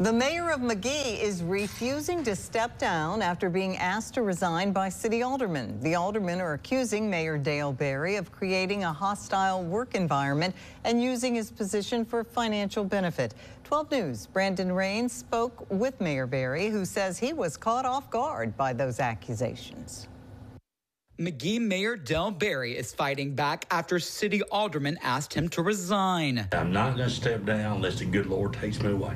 The mayor of Magee is refusing to step down after being asked to resign by city aldermen. The aldermen are accusing Mayor Dale Barry of creating a hostile work environment and using his position for financial benefit. 12 News' Brandon Rains spoke with Mayor Barry, who says he was caught off guard by those accusations. Magee Mayor Dale Barry is fighting back after city aldermen asked him to resign. I'm not going to step down unless the good Lord takes me away.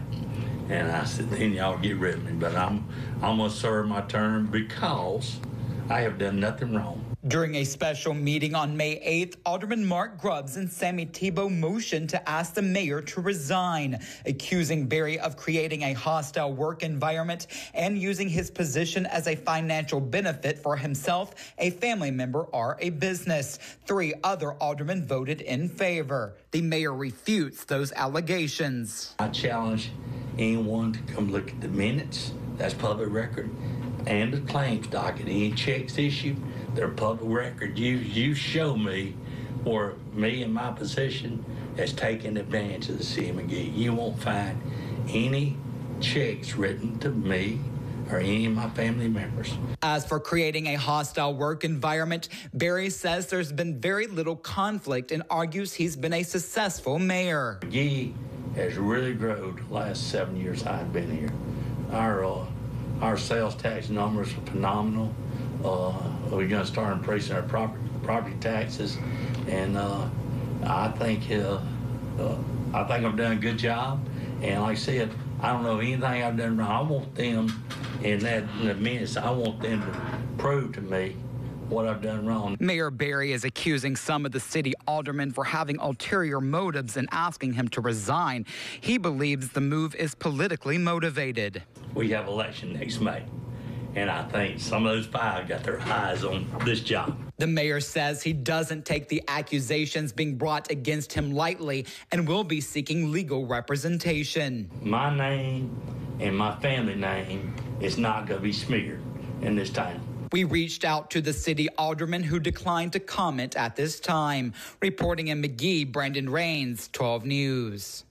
And I said, then y'all get rid of me. But I'm, I'm going to serve my term because I have done nothing wrong. During a special meeting on May 8th, Alderman Mark Grubbs and Sammy Tebow motioned to ask the mayor to resign, accusing Barry of creating a hostile work environment and using his position as a financial benefit for himself, a family member, or a business. Three other aldermen voted in favor. The mayor refutes those allegations. I challenge anyone to come look at the minutes, that's public record, and the claims docket, any checks issued, they're public record. You, you show me where me in my position has taken advantage of the Magee. You won't find any checks written to me or any of my family members. As for creating a hostile work environment, Barry says there's been very little conflict and argues he's been a successful mayor. Has really grown the last seven years I've been here. Our uh, our sales tax numbers are phenomenal. Uh, we're going to start increasing our property property taxes, and uh, I think uh, uh, I think I've done a good job. And like I said, I don't know anything I've done wrong. I want them in that in the minutes. I want them to prove to me what I've done wrong. Mayor Barry is accusing some of the city aldermen for having ulterior motives and asking him to resign. He believes the move is politically motivated. We have election next May. And I think some of those five got their eyes on this job. The mayor says he doesn't take the accusations being brought against him lightly and will be seeking legal representation. My name and my family name is not going to be smeared in this time. We reached out to the city alderman who declined to comment at this time. Reporting in Magee, Brandon Rains, 12 News.